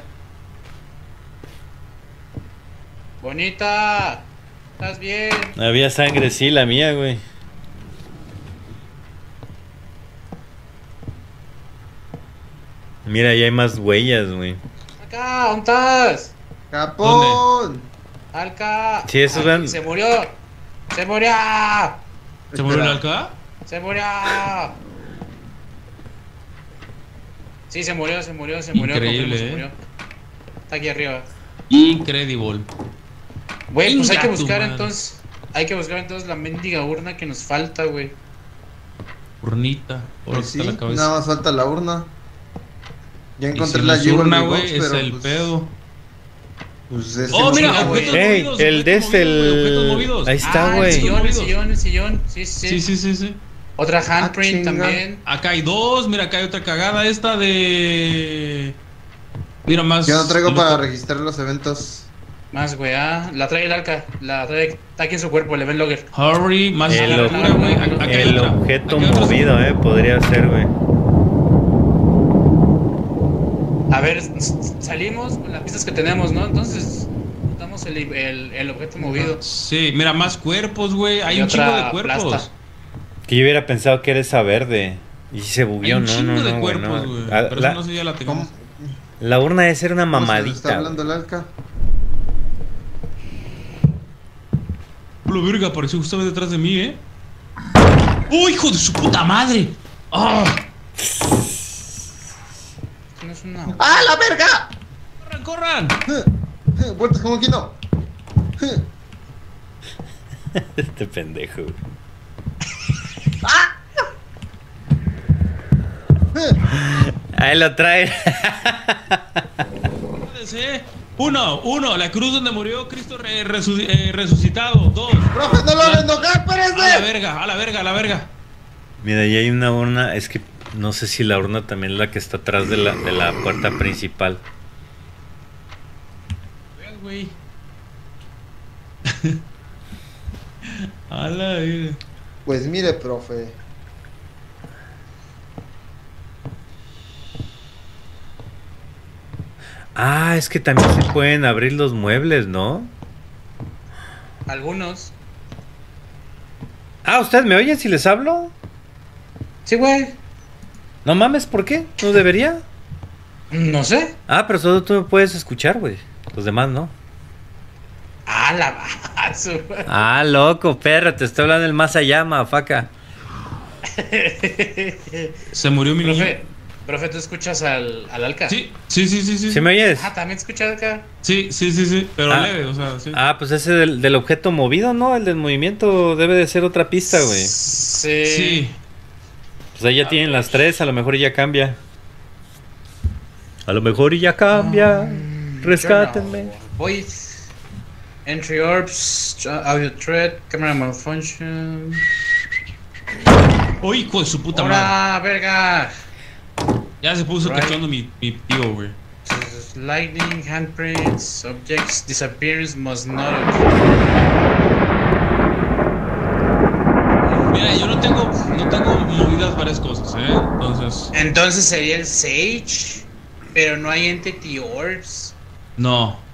Bonita. Estás bien. Había sangre, sí, la mía, güey. Mira, ya hay más huellas, güey. Acá, ¿dónde estás? ¡Capón! Alca. Sí, esos Ay, Se murió. Se murió. ¿Se murió el alca? Se murió. Sí, se murió, se murió, se murió. Increíble, confirmo, se ¿eh? murió. Está aquí arriba. Incredible. Güey, pues hay que buscar entonces. Hay que buscar entonces la mendiga urna que nos falta, güey. Urnita. Por Pues sí, la cabeza. nada más falta la urna. Ya encontré si la urna, güey, es pero el pues, pedo. Pues es Oh, mira, no, objetos Ey, movidos, el de este, el-. Ahí está, ah, güey. el sillón, el sillón, el sillón. Sí, sí, Sí, sí, sí, sí. Otra handprint chinga. también. Acá hay dos, mira, acá hay otra cagada esta de... Mira más... Yo no traigo loco. para registrar los eventos. Más, güey. Ah, la trae el arca. La trae. Está aquí en su cuerpo, le ven logger. Hurry, más El, la locura. Acá el objeto Acá hay otra. movido, eh, podría ser, güey. A ver, salimos con las pistas que tenemos, ¿no? Entonces, damos el, el, el objeto movido. Sí, mira, más cuerpos, güey. Hay Y un otra chingo de cuerpos. plasta. Que yo hubiera pensado que era esa verde. Y se Hay bugueó, un no, chingo no, de no, güey, no. güey. Ah, Pero La, eso no sé, ya la tenemos. ¿Cómo, la urna debe ser una mamadita. está hablando el alca? Lo verga, apareció justamente detrás de mí, ¿eh? ¡Oh, hijo de su puta madre! ¡Ah! No. ¡Ah, la verga! ¡Corran, corran! Eh, eh, Vueltas como aquí no. Eh, este pendejo, güey. Eh. Ahí lo trae. Uno, uno, la cruz donde murió Cristo re- resu- eh, resucitado. Dos, ¡Profe, no lo hagan enojar, a la verga, a la verga, a la verga. Mira, ahí hay una urna. Es que no sé si la urna también es la que está atrás de la, de la puerta principal. Veas, güey. a la verga. Pues mire, profe. Ah, es que también se pueden abrir los muebles, ¿no? Algunos. Ah, ¿ustedes me oyen si les hablo? Sí, güey. No mames, ¿por qué? ¿No debería? No sé. Ah, pero solo tú me puedes escuchar, güey. Los demás no. Ah, la. Ah, loco, perro, te estoy hablando del más allá, mafaca. Se murió mi niño. Profe, profe, ¿tú escuchas al, al alca? Sí, sí, sí, sí, sí. ¿Sí me oyes? Ah, ¿también escuchas acá? Sí, sí, sí, sí. Pero Ah. leve, o sea, sí. Ah, pues ese del, del objeto movido, ¿no? El del movimiento debe de ser otra pista, güey. Sí. Sí. Pues ahí ya tienen las tres, a lo mejor ya cambia. A lo mejor ya cambia. Mm, Rescátenme. No. Voy. Entry orbs, audio thread, camera malfunction. Uy, hijo de su puta madre. ¡Hora, verga! Ya se puso Right. cachondo mi, mi tío, güey. Lightning, handprints, objects, disappearance must not occur. Mira, yo no tengo, no tengo movidas varias cosas, ¿eh? Entonces, Entonces sería el Sage, pero no hay Entity Orbs. no.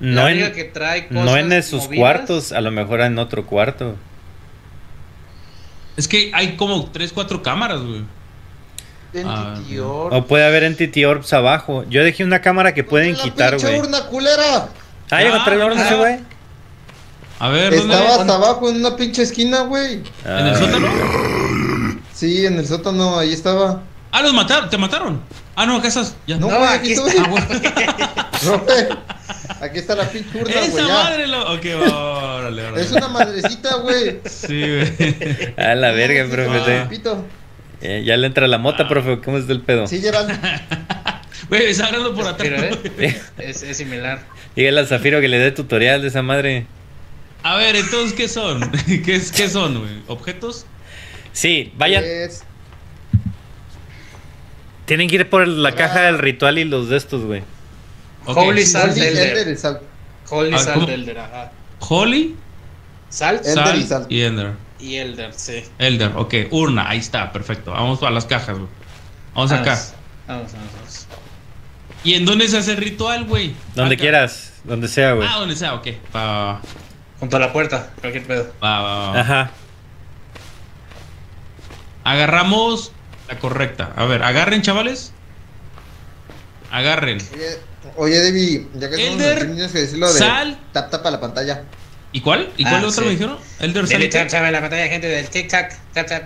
La No única en, que trae cosas no en esos movidas. cuartos, a lo mejor en otro cuarto. Es que hay como 3, 4 cámaras, güey. Entity Ah. O puede haber Entity Orbs abajo. Yo dejé una cámara que pueden La quitar, pinche güey. urna culera! Ah, ya encontré la Ah, orden ah. güey. A ver, ¿dónde? Estaba es? hasta abajo en una pinche esquina, güey. ¿En el Ah. sótano? Sí, en el sótano, ahí estaba. Ah, los mataron, te mataron. Ah, no, acá estás. Ya. No, No, güey, aquí aquí está. estoy. Ah, aquí está la pinche urna, Esa ya. madre lo. Ok, órale, órale. Es una madrecita, güey. Sí, güey. A la verga, Sí, profe. Pito. Eh, ya le entra la mota, Ah. profe. ¿Cómo está el pedo? Sí, Gerald. Güey, está hablando por atrás. Pero, ¿eh? es, es similar. Dígale al Zafiro que le dé tutorial de esa madre. A ver, entonces, ¿qué son? ¿Qué, es, qué son, güey? ¿Objetos? Sí, vayan. Es- Tienen que ir por la Ah. caja del ritual y los de estos, güey. Holy Salt Holy Elder. Elder y Salt. Holy Ah, Salt ¿cómo? Elder, ajá. Holy, Salt Elder Sal y Salt. y Ender. y Elder, sí. Elder, ok. Urna, ahí está, perfecto. Vamos a las cajas, güey. Vamos acá. Vamos, vamos, vamos. ¿Y en dónde se hace el ritual, güey? Donde Acá. quieras, donde sea, güey. Ah, donde sea, ok. Va, va, Junto a la puerta, cualquier pedo. va, va, va. Ajá. Agarramos la correcta. A ver, agarren, chavales. Agarren. Oye, Oye, Debbie, ya que Elder, tienes que decirlo de Sal. tap tapa la pantalla. ¿Y cuál? ¿Y cuál Ah, otra sí. me dijeron? Elder Dele tap Salt. tap la pantalla, gente del tic tac, tap tap.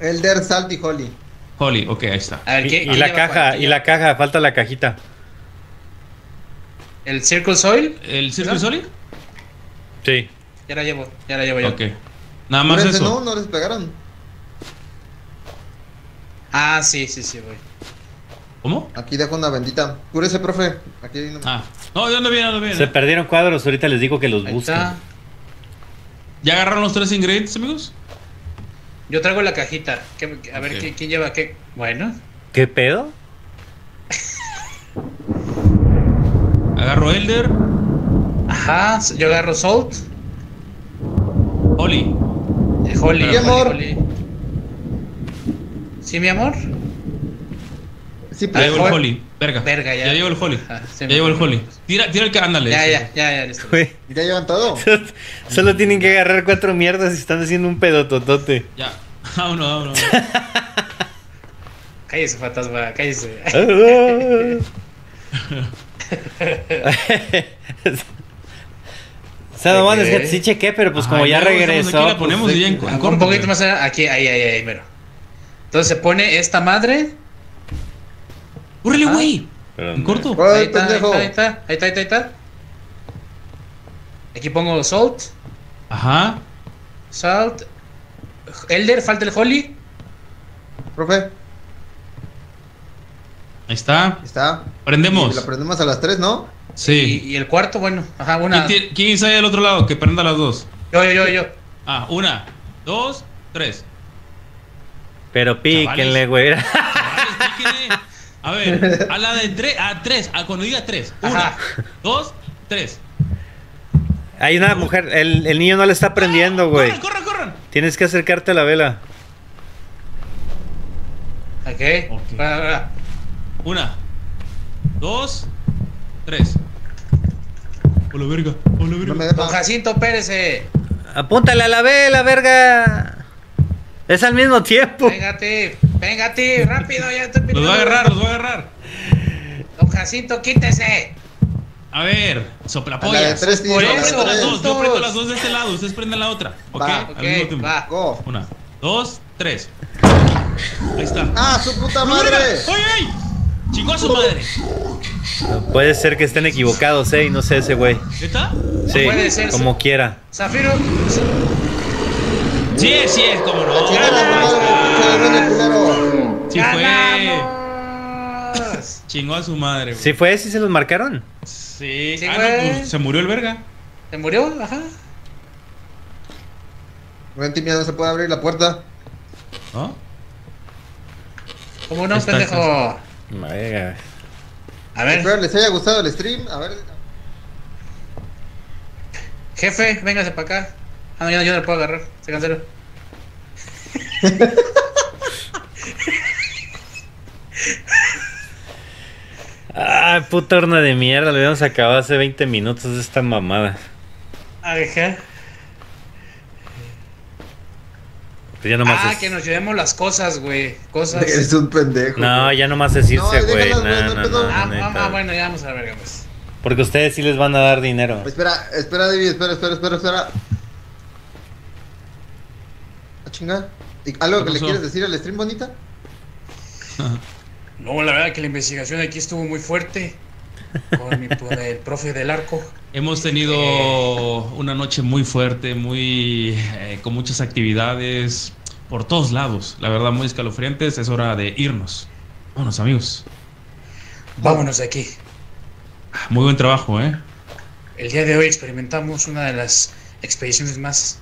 Elder, Salt y Holly. Holy, ok, ahí está. A ver, Y, ¿qué, y quién la caja, cuál? y ¿Quién la caja, falta la cajita. ¿El Circle Soil? ¿El Circle ¿Verdad? Solid? Sí. Ya la llevo, ya la llevo yo. Ok. Nada más eso. No, no les pegaron. Ah, sí, sí, sí, voy. ¿Cómo? Aquí dejo una bendita. Cúrese, profe. Aquí hay una. Ah. No, ¿de dónde viene? ¿De dónde viene? Se perdieron cuadros, ahorita les digo que los Ahí busquen. está. ¿Ya agarraron los tres ingredientes, amigos? Yo traigo la cajita. ¿Qué- qué- a ver, Ok. ¿quién, quién lleva qué? Bueno. ¿Qué pedo? Agarro Elder. Ajá, yo agarro Salt. Holy. eh, Holly, Mi Holly, amor. Holly. ¿Sí, mi amor? Sí, Ya pues. llevo el Hol- Holy. Verga. Verga, ya. Ya llevo el Holy. Ajá, sí, ya llevo el. Holy. Tira, tira el que ándale. Ya, ya, ya, ya, listo. Güey. Ya llevan todo. Solo tienen que agarrar cuatro mierdas y están haciendo un pedototote. Ya. Vámonos, vámonos. Cállese, fantasma, cállese. O sea, no mames, que sí chequé, pero pues Ajá, como ya estamos regresó. aquí, la pues, ponemos ya en- Ah, corto, un poquito güey. más allá, aquí, ahí, ahí, ahí, mero. Entonces se pone esta madre. ¡Córrele, Ah. güey! En corto. Ahí está, ahí está, ahí está, ahí está, ahí está. Aquí pongo Salt, Ajá. Salt, Elder, falta el Holly. Profe, Ahí está. ahí está. Prendemos. La prendemos a las 3, ¿no? Sí. Y, y el cuarto, bueno, ajá, una. ¿Quién, quién está ahí al otro lado? Que prenda las dos. Yo, yo, yo, yo. Ah, una, dos, tres. Pero píquenle, güey. Chavales, píquenle. A ver, a la de tres, a tres, a cuando diga tres. Una, Ajá. dos, tres. Hay una mujer, el, el niño no le está prendiendo, güey. ¡Corran, corran, corran! Tienes que acercarte a la vela. Ok. Va, va. Una, dos, tres. Hola, verga. Hola, verga. No me Don. Jacinto Pérez. eh. Apúntale a la vela, verga. Es al mismo tiempo. Véngate, véngate, rápido, ya estoy Los voy a agarrar, los voy a agarrar. Don Jacinto, quítese. A ver, A la de soplapollas. tío, Por a la eso, las dos. Yo prendo las dos de este lado, ustedes prenden la otra. ¿Ok? Va. Al mismo Ok, tiempo. va. Go. Una, dos, tres. Ahí está. ¡Ah, su puta ¡No, madre! ¡Ay, ay! ¡Chingó a su madre! Puede ser que estén equivocados, eh, y no sé ese güey. ¿Está? Sí, puede ser, como quiera. Zafiro. Sí, sí, es como no. Sí fue. Chingó a su madre, güey. ¿Sí fue? ¿Sí se los marcaron? Sí. Sí, ah, no, pues se murió el verga. ¿Se murió? Ajá. Renti, no se puede abrir la puerta. ¿No? ¿Cómo no, Está- pendejo? Vaya. A ver, Espero les haya gustado el stream. A ver. jefe, véngase para acá. Ah, no, yo, yo no lo puedo agarrar. Se canceló. Ay, puta horna de mierda. Le habíamos acabado hace 20 minutos de esta mamada. Ajá. Pues ya nomás Ah, es- que nos llevemos las cosas, güey. Cosas. Eres un pendejo. No, ya nomás es irse, No, güey. No, no no, no, Ah, neta. ah, ah, bueno, ya vamos a la verga, pues. Porque ustedes sí les van a dar dinero. Espera, espera, David, espera, espera, espera, espera. Ah, chinga. ¿Y ¿Algo ¿Qué que le quieres decir al stream, bonita? No, la verdad que la investigación aquí estuvo muy fuerte. Con, mi, el profe del arco. Hemos tenido una noche muy fuerte, muy eh, con muchas actividades por todos lados. La verdad, muy escalofriantes. Es hora de irnos. Vámonos, amigos. Vámonos de aquí. Muy buen trabajo, ¿eh? El día de hoy experimentamos una de las expediciones más